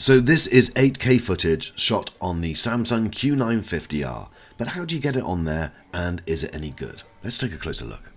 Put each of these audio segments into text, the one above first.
So this is 8K footage shot on the Samsung Q950R, but how do you get it on there and is it any good? Let's take a closer look.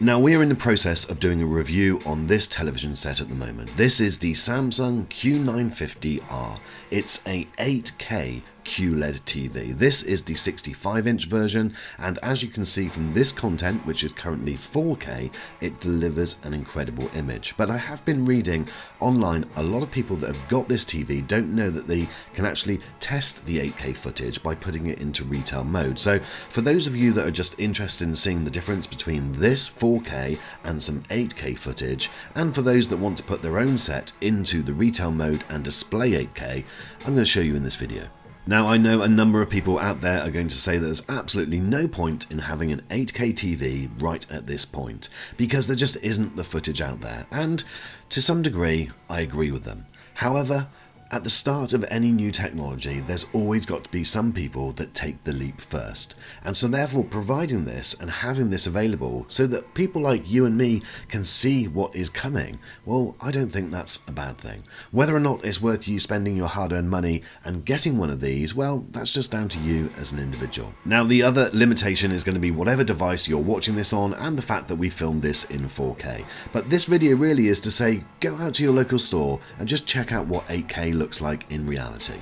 Now we're in the process of doing a review on this television set at the moment. This is the Samsung Q950R. It's a 8K QLED TV. This is the 65 inch version and as you can see from this content which is currently 4K it delivers an incredible image but I have been reading online a lot of people that have got this TV don't know that they can actually test the 8K footage by putting it into retail mode so for those of you that are just interested in seeing the difference between this 4K and some 8K footage and for those that want to put their own set into the retail mode and display 8K I'm going to show you in this video. Now, I know a number of people out there are going to say that there's absolutely no point in having an 8K TV right at this point, because there just isn't the footage out there, and to some degree, I agree with them. However, at the start of any new technology, there's always got to be some people that take the leap first. And so, therefore, providing this and having this available so that people like you and me can see what is coming, well, I don't think that's a bad thing. Whether or not it's worth you spending your hard earned money and getting one of these, well, that's just down to you as an individual. Now, the other limitation is going to be whatever device you're watching this on and the fact that we filmed this in 4K. But this video really is to say go out to your local store and just check out what 8K looks like in reality.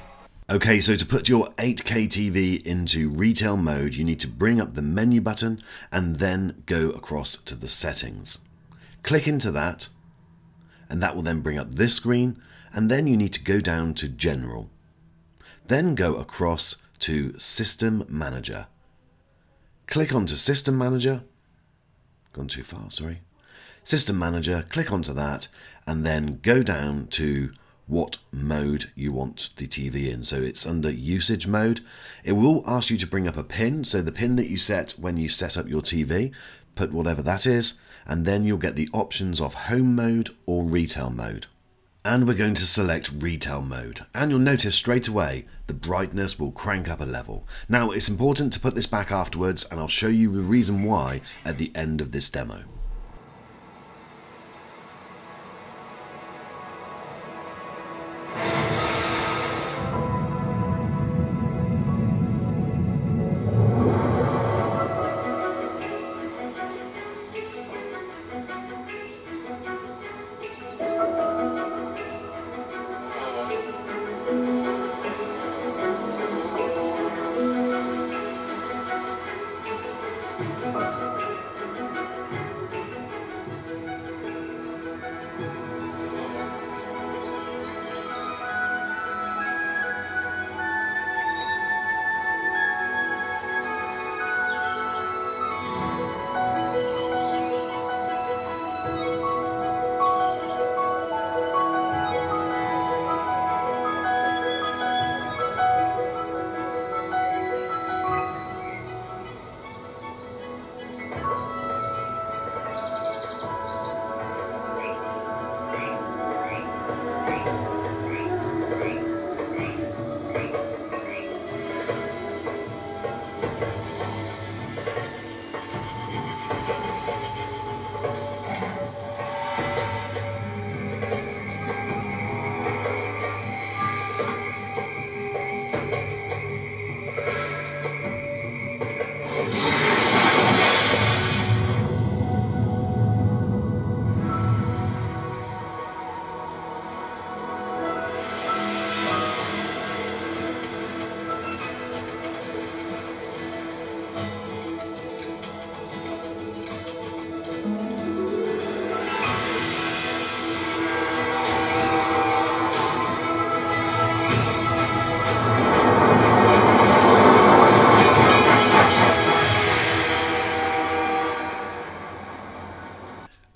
Okay, so to put your 8K TV into retail mode, you need to bring up the menu button and then go across to the settings. Click into that, and that will then bring up this screen, and then you need to go down to General. Then go across to System Manager. Click onto System Manager. Gone too far, sorry. System Manager, click onto that, and then go down to what mode you want the TV in. So it's under usage mode. It will ask you to bring up a pin. So the pin that you set when you set up your TV, put whatever that is, and then you'll get the options of home mode or retail mode. And we're going to select retail mode. And you'll notice straight away the brightness will crank up a level. Now it's important to put this back afterwards and I'll show you the reason why at the end of this demo.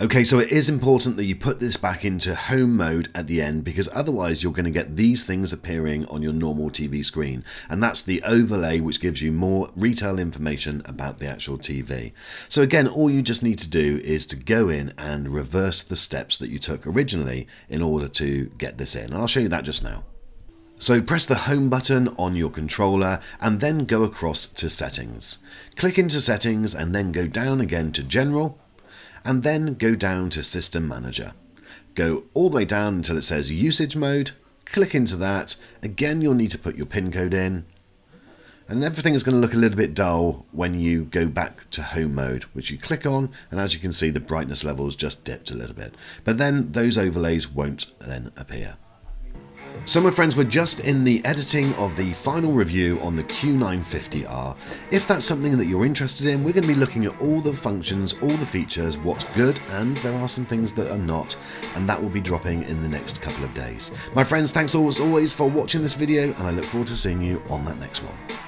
Okay, so it is important that you put this back into home mode at the end because otherwise you're going to get these things appearing on your normal TV screen. And that's the overlay which gives you more retail information about the actual TV. So again, all you just need to do is to go in and reverse the steps that you took originally in order to get this in. I'll show you that just now. So press the home button on your controller and then go across to settings. Click into settings and then go down again to general and then go down to system manager. Go all the way down until it says usage mode, click into that, again you'll need to put your pin code in and everything is going to look a little bit dull when you go back to home mode which you click on and as you can see the brightness levels just dipped a little bit but then those overlays won't then appear. So my friends, we're just in the editing of the final review on the Q950R. If that's something that you're interested in, we're going to be looking at all the functions, all the features, what's good, and there are some things that are not, and that will be dropping in the next couple of days. My friends, thanks as always for watching this video, and I look forward to seeing you on that next one.